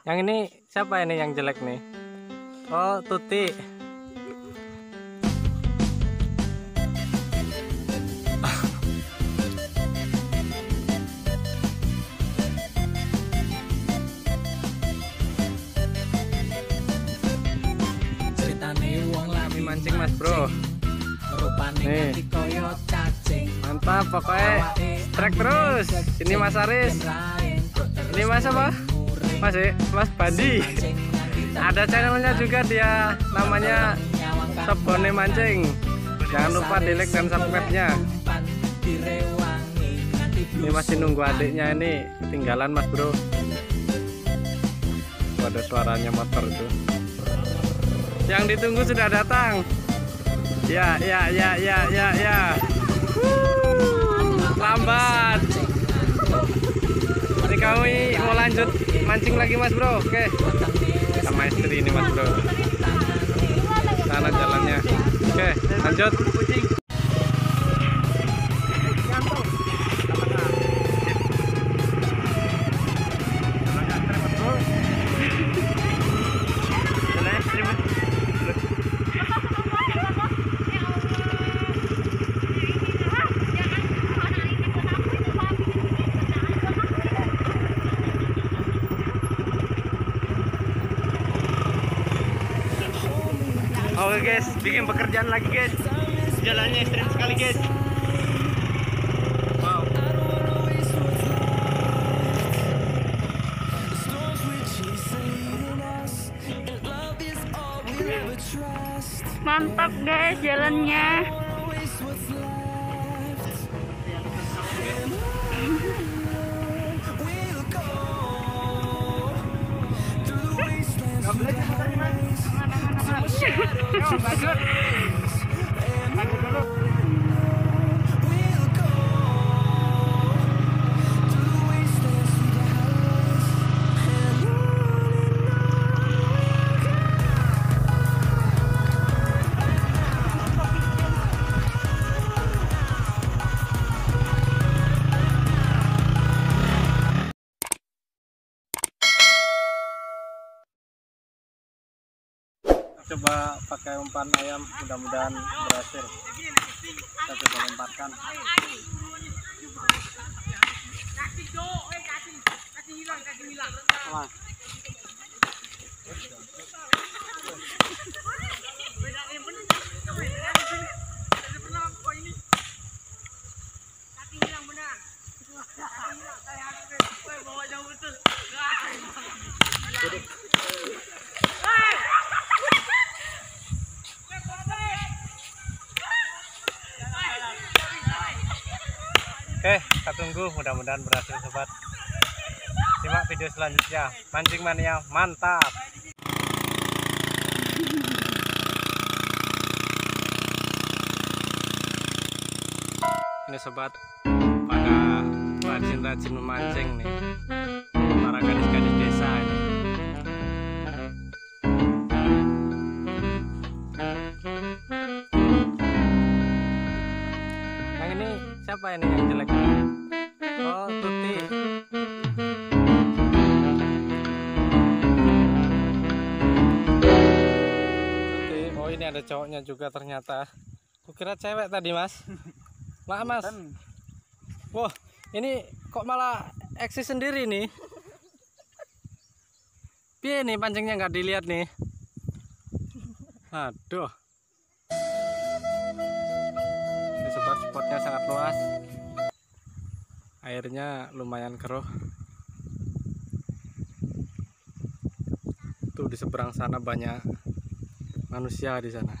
Yang ini siapa ini yang jelek nih? Oh, Tuti. Mancing Mas Bro. Nih. Mantap pokoknya. Trek terus. Ini Mas Aris. Ini Mas apa? Mas eh, Mas Bandi. Ada channelnya juga dia namanya Sebone Mancing. Jangan lupa di like dan subscribe-nya. direwangi nganti Ini masih nunggu adiknya ini ketinggalan Mas Bro. Ada suaranya motor itu. Yang ditunggu sudah datang. Ya, ya, ya, ya, ya, ya. Lambat. Kami mau lanjut mancing lagi Mas Bro. Oke. Sama istri ini Mas Bro. Sana jalannya. Oke, lanjut. Oke guys, bikin pekerjaan lagi guys. Jalannya ekstrim sekali guys. Wow. Mantap guys jalannya. Ja, warte. Coba pakai umpan ayam, mudah-mudahan berhasil. Kita coba lemparkan. Wah. Oke, kita tunggu mudah-mudahan berhasil sobat. Simak video selanjutnya. Mancing mania mantap. Ini sobat pada rajin-rajin memancing nih. Para gadis-gadis desa ini. Yang ini siapa ini yang jelek? Ini ada cowoknya juga ternyata. Kukira cewek tadi, Mas. Maaf, Mas. Wah, ini kok malah eksis sendiri nih. Piye nih pancingnya nggak dilihat nih? Aduh. Ini sobat spotnya sangat luas. Airnya lumayan keruh. Tuh di seberang sana banyak manusia di sana.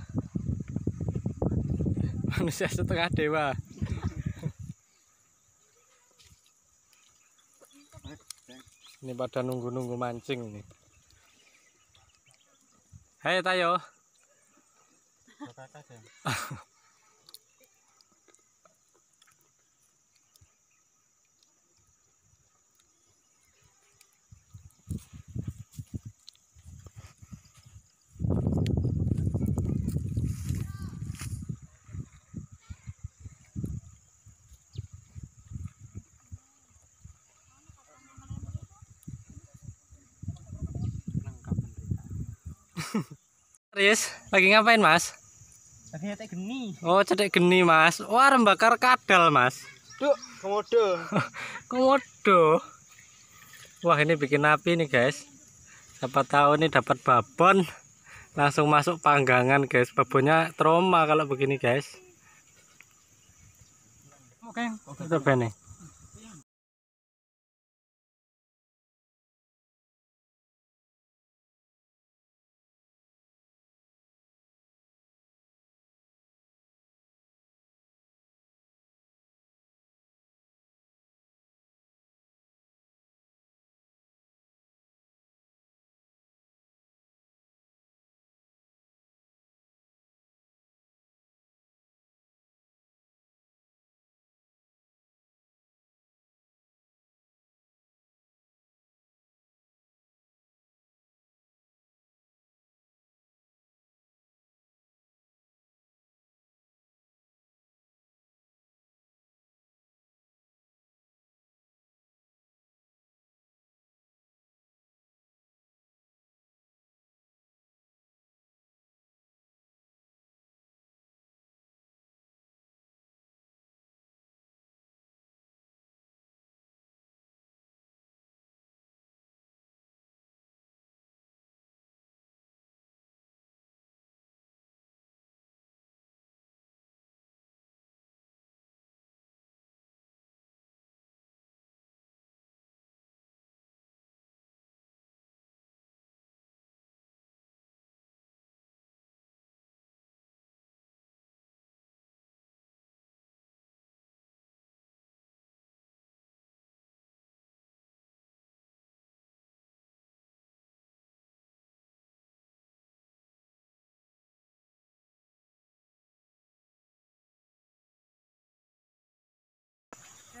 Manusia setengah dewa. Ini pada nunggu-nunggu mancing nih. Hei Tayo. Riz, lagi ngapain mas? Lagi nyetek geni. Oh cedek geni mas Wah rembakar kadal mas Duk, komodo. Komodo Wah ini bikin api nih guys Siapa tahu nih dapat babon Langsung masuk panggangan guys Babonnya trauma kalau begini guys Oke. Coba nih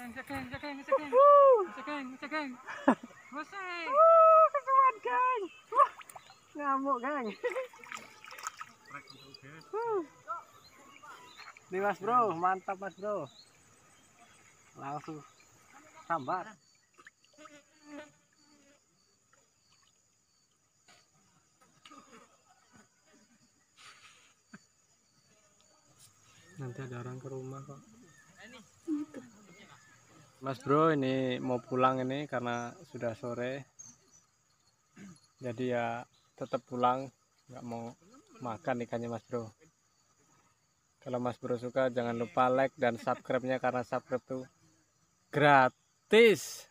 Cekeng, cekeng, cekeng, cekeng. Cekeng, cekeng. Goseng. Kesuan geng Wah, Ngamuk geng Nih mas bro, mantap mas bro. Langsung sambar. Nanti ada orang ke rumah kok Mas bro ini mau pulang ini karena sudah sore. Jadi ya tetap pulang nggak mau makan ikannya mas bro. Kalau mas bro suka jangan lupa like dan subscribe nya karena subscribe tuh gratis.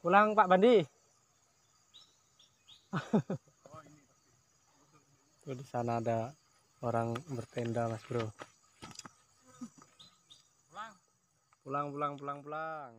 Pulang pak Bandi. Tuh di sana ada orang bertenda mas bro pulang pulang pulang pulang